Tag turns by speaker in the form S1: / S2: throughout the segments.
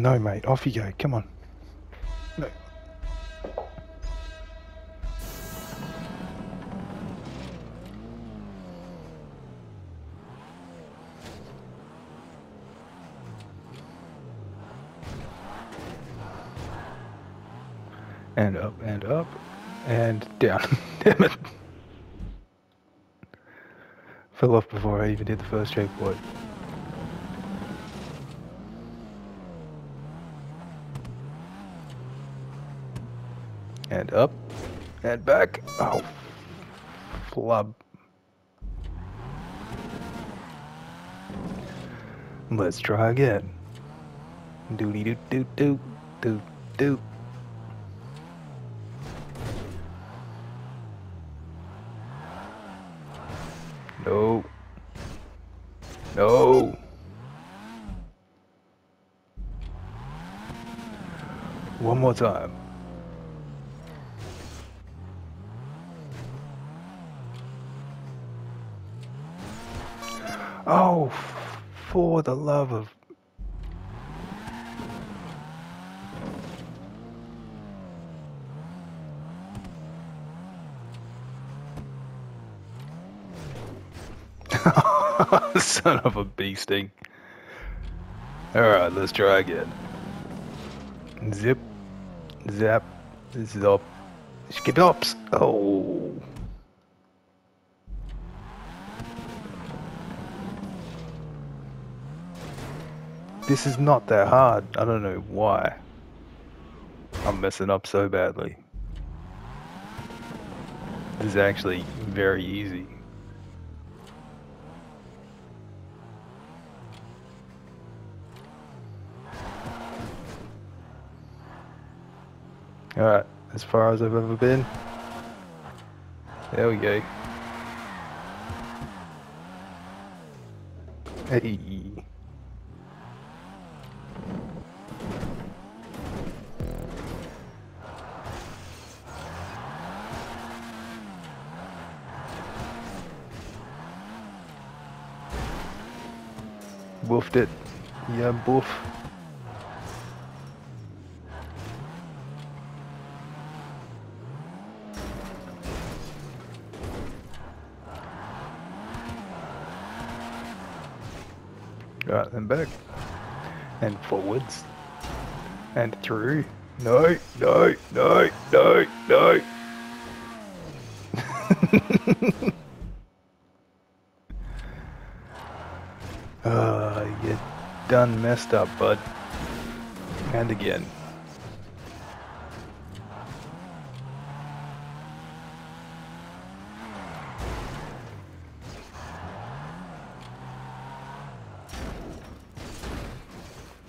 S1: No, mate. Off you go. Come on. No. And up and up and down. Damn it. Fell off before I even did the first checkpoint. And up. And back. Oh. Flub. Let's try again. Doody doo doo doo doo doo. No. No. One more time. Oh, for the love of. Son of a beasting. Alright, let's try again. Zip. Zap. Zop. Skip ops. Oh. This is not that hard. I don't know why. I'm messing up so badly. This is actually very easy. Alright, as far as I've ever been. There we go. Hey. Woofed it. Yeah, boof. Got them back. And forwards. And through. No, no, no, no, no. Uh, you done messed up, bud. And again.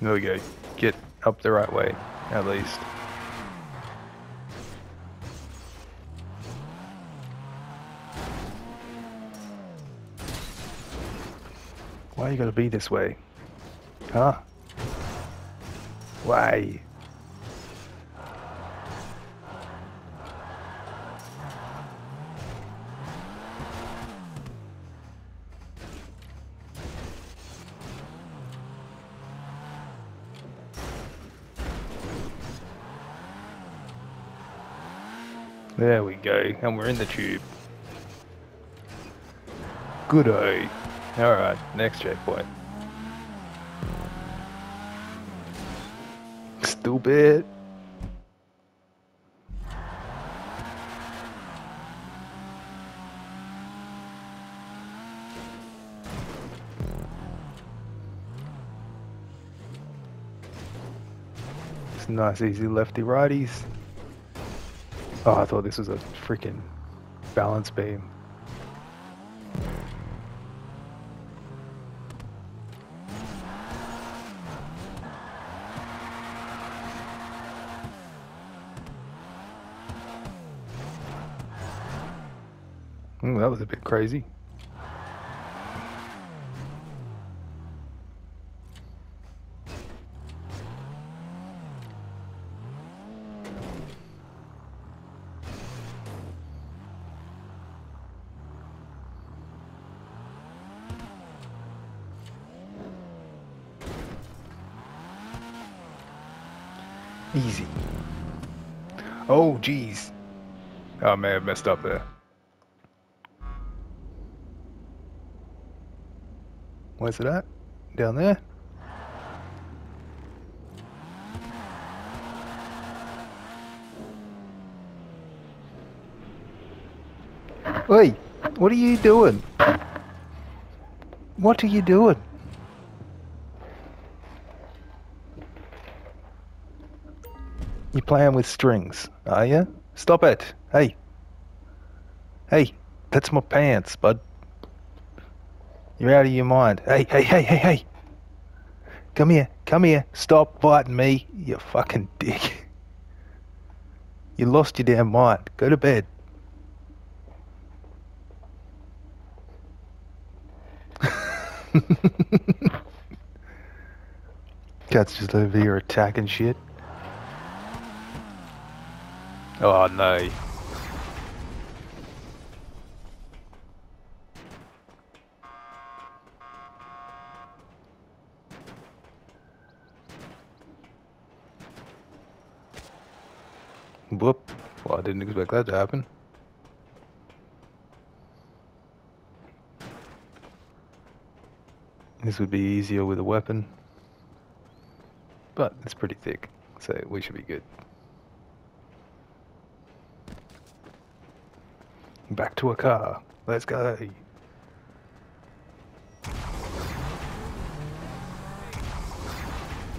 S1: Go. Get up the right way, at least. Why are you gotta be this way? Huh? Why? There we go, and we're in the tube. Good eye. Alright, next checkpoint. Stupid. It's nice, easy lefty righties. Oh, I thought this was a freaking balance beam. Ooh, that was a bit crazy. Easy. Oh, geez. Oh, I may have messed up there. Where's it at? Down there? Wait, what are you doing? What are you doing? You're playing with strings, are you? Stop it. Hey. Hey, that's my pants, bud. You're out of your mind. Hey, hey, hey, hey, hey. Come here, come here. Stop biting me, you fucking dick. You lost your damn mind. Go to bed. Cat's just over here attacking shit. Oh no. Whoop. Well, I didn't expect that to happen. This would be easier with a weapon. But it's pretty thick, so we should be good. Back to a car. Let's go.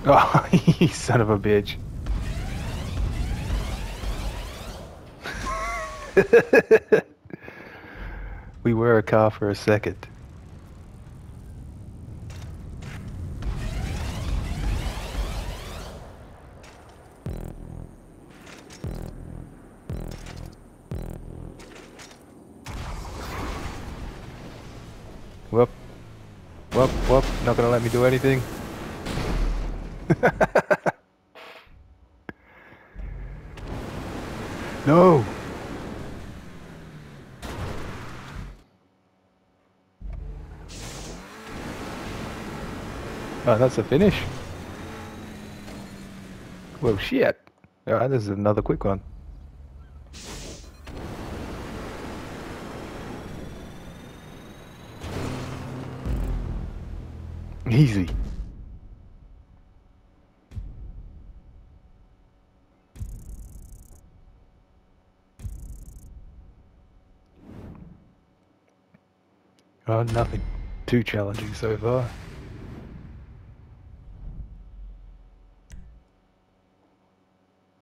S1: Oh, you son of a bitch. we were a car for a second. Whoop. Whoop, whoop. Not gonna let me do anything. no! Oh, that's a finish. Well, shit. Alright, this is another quick one. Easy. Oh, nothing too challenging so far.